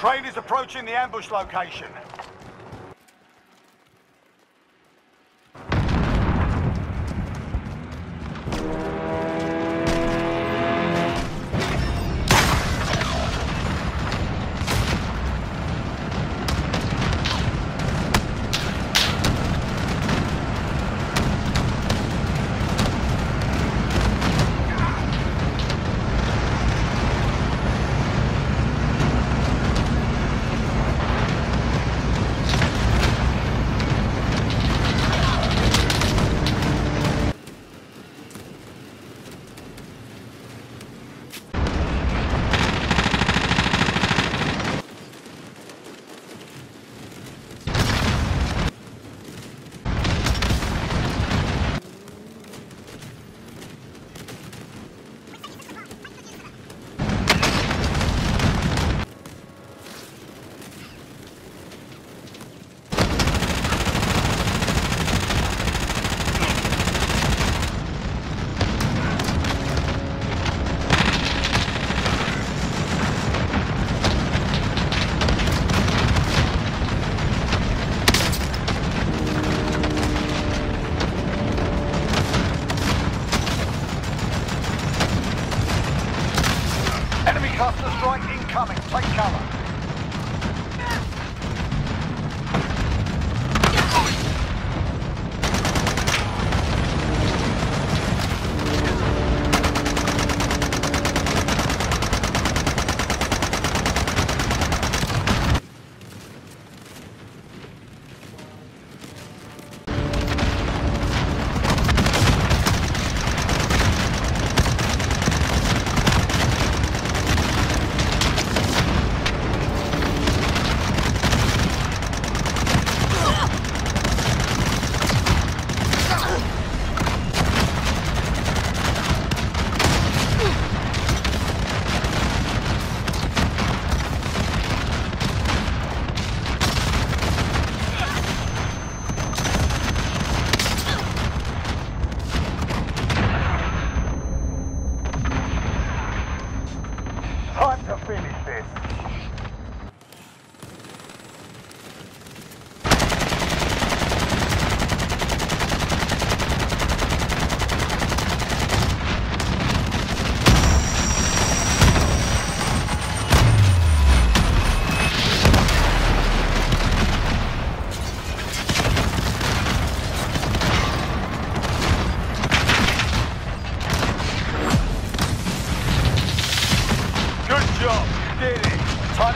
Train is approaching the ambush location.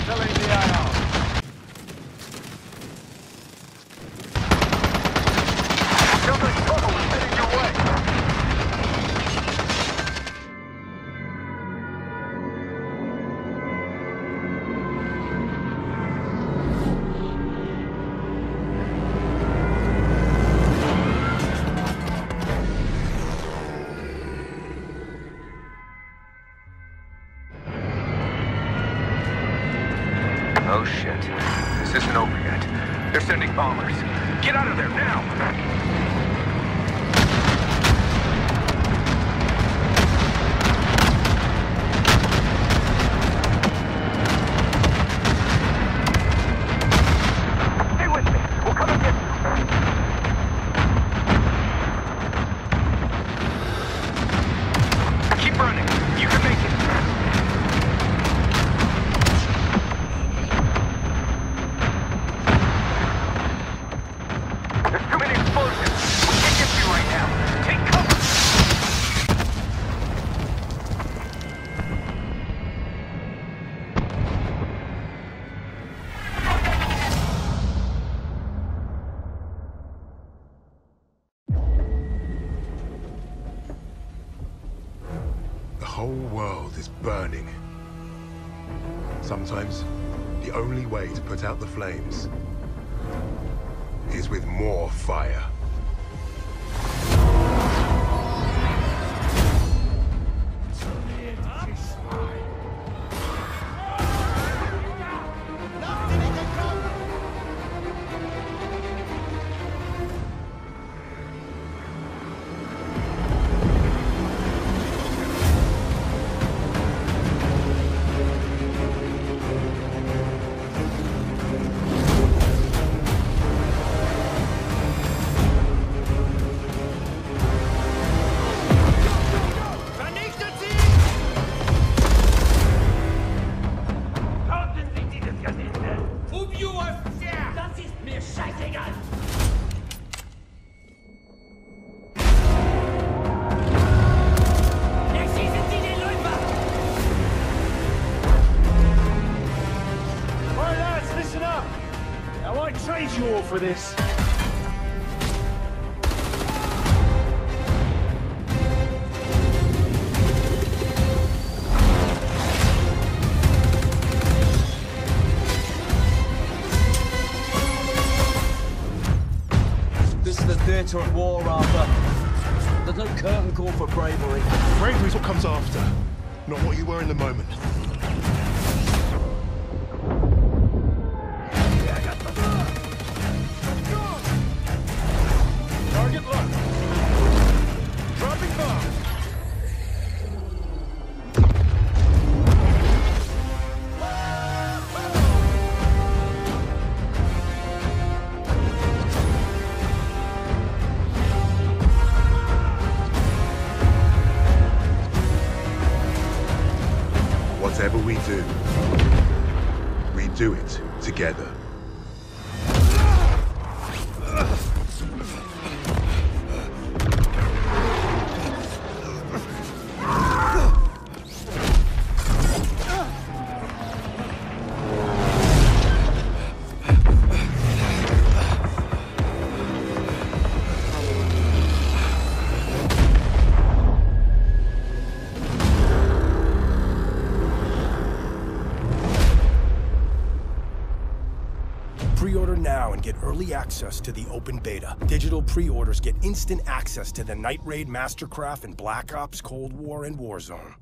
Time Oh shit. This isn't over yet. They're sending bombers. Get out of there now! Whole world is burning. Sometimes, the only way to put out the flames is with more fire. Mature for this. This is the theatre of war, Arthur. There's no curtain call for bravery. Bravery's what comes after, not what you were in the moment. Do it together. Now and get early access to the open beta. Digital pre-orders get instant access to the Night Raid Mastercraft and Black Ops Cold War and Warzone.